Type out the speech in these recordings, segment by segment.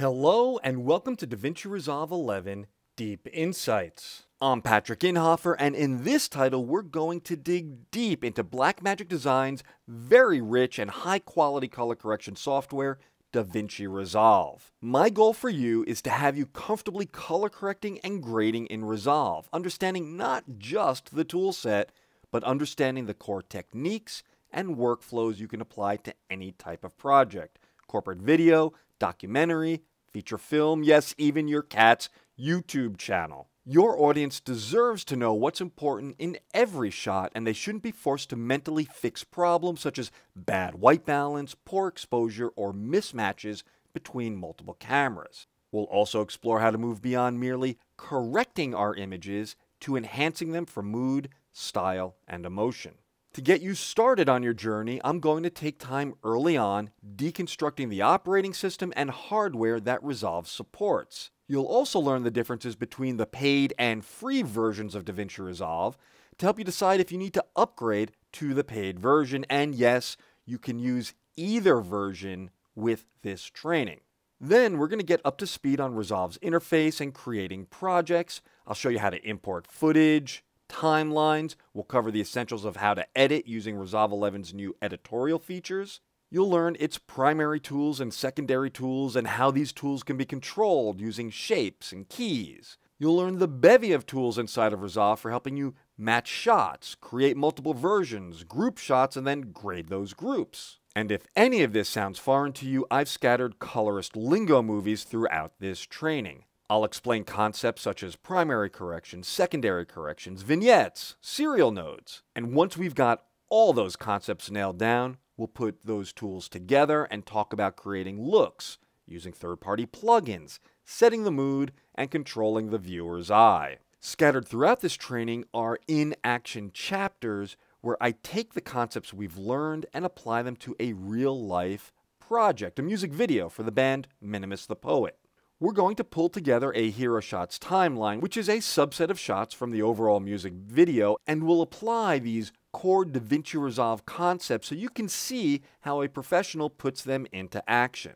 Hello and welcome to DaVinci Resolve 11 Deep Insights. I'm Patrick Inhofer and in this title we're going to dig deep into Blackmagic Design's very rich and high quality color correction software DaVinci Resolve. My goal for you is to have you comfortably color correcting and grading in Resolve, understanding not just the toolset, but understanding the core techniques and workflows you can apply to any type of project. Corporate video, documentary, feature film, yes, even your cat's YouTube channel. Your audience deserves to know what's important in every shot, and they shouldn't be forced to mentally fix problems such as bad white balance, poor exposure, or mismatches between multiple cameras. We'll also explore how to move beyond merely correcting our images to enhancing them for mood, style, and emotion. To get you started on your journey, I'm going to take time early on deconstructing the operating system and hardware that Resolve supports. You'll also learn the differences between the paid and free versions of DaVinci Resolve to help you decide if you need to upgrade to the paid version. And yes, you can use either version with this training. Then we're going to get up to speed on Resolve's interface and creating projects. I'll show you how to import footage, timelines. We'll cover the essentials of how to edit using Resolve 11's new editorial features. You'll learn its primary tools and secondary tools and how these tools can be controlled using shapes and keys. You'll learn the bevy of tools inside of Resolve for helping you match shots, create multiple versions, group shots, and then grade those groups. And if any of this sounds foreign to you, I've scattered colorist lingo movies throughout this training. I'll explain concepts such as primary corrections, secondary corrections, vignettes, serial nodes. And once we've got all those concepts nailed down, we'll put those tools together and talk about creating looks using third-party plugins, setting the mood, and controlling the viewer's eye. Scattered throughout this training are in-action chapters where I take the concepts we've learned and apply them to a real-life project, a music video for the band Minimus the Poet we're going to pull together a Hero Shots timeline, which is a subset of shots from the overall music video, and we'll apply these core DaVinci Resolve concepts so you can see how a professional puts them into action.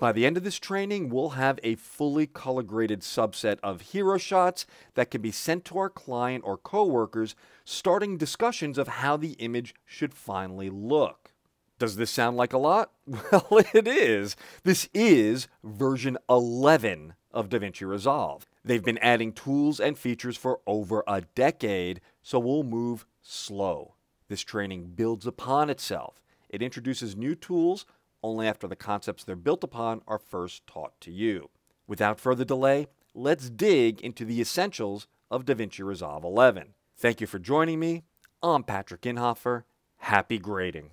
By the end of this training, we'll have a fully color graded subset of hero shots that can be sent to our client or coworkers, starting discussions of how the image should finally look. Does this sound like a lot? Well, it is. This is version 11 of DaVinci Resolve. They've been adding tools and features for over a decade, so we'll move slow. This training builds upon itself. It introduces new tools only after the concepts they're built upon are first taught to you. Without further delay, let's dig into the essentials of DaVinci Resolve 11. Thank you for joining me. I'm Patrick Inhofer. Happy grading.